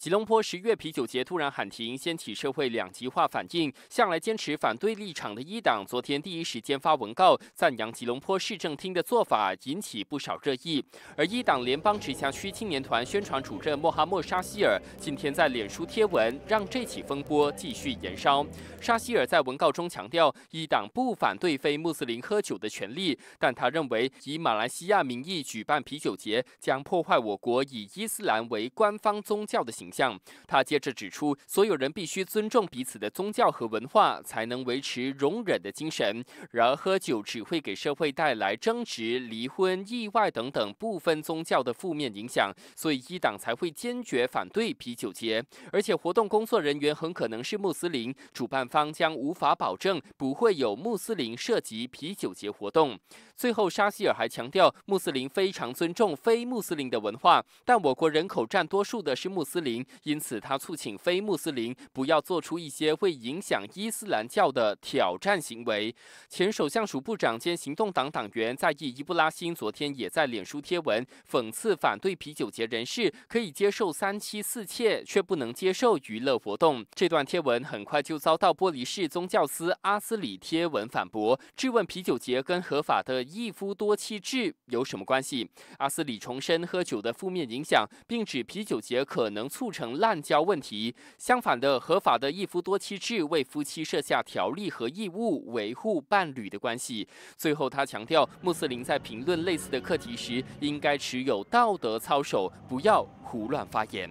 吉隆坡十月啤酒节突然喊停，掀起社会两极化反应。向来坚持反对立场的一党，昨天第一时间发文告，赞扬吉隆坡市政厅的做法，引起不少热议。而一党联邦直辖区青年团宣传主任莫哈默沙希尔今天在脸书贴文，让这起风波继续延烧。沙希尔在文告中强调，一党不反对非穆斯林喝酒的权利，但他认为以马来西亚名义举办啤酒节，将破坏我国以伊斯兰为官方宗教的形。向。他接着指出，所有人必须尊重彼此的宗教和文化，才能维持容忍的精神。然而，喝酒只会给社会带来争执、离婚、意外等等不分宗教的负面影响，所以一党才会坚决反对啤酒节。而且，活动工作人员很可能是穆斯林，主办方将无法保证不会有穆斯林涉及啤酒节活动。最后，沙希尔还强调，穆斯林非常尊重非穆斯林的文化，但我国人口占多数的是穆斯林。因此，他促请非穆斯林不要做出一些会影响伊斯兰教的挑战行为。前首相署部长兼行动党党员在意伊布拉辛昨天也在脸书贴文讽刺反对啤酒节人士可以接受三妻四妾，却不能接受娱乐活动。这段贴文很快就遭到玻璃市宗教司阿斯里贴文反驳，质问啤酒节跟合法的一夫多妻制有什么关系？阿斯里重申喝酒的负面影响，并指啤酒节可能促成滥交问题。相反的，合法的一夫多妻制为夫妻设下条例和义务，维护伴侣的关系。最后，他强调，穆斯林在评论类似的课题时，应该持有道德操守，不要胡乱发言。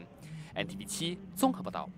NTV 七综合报道。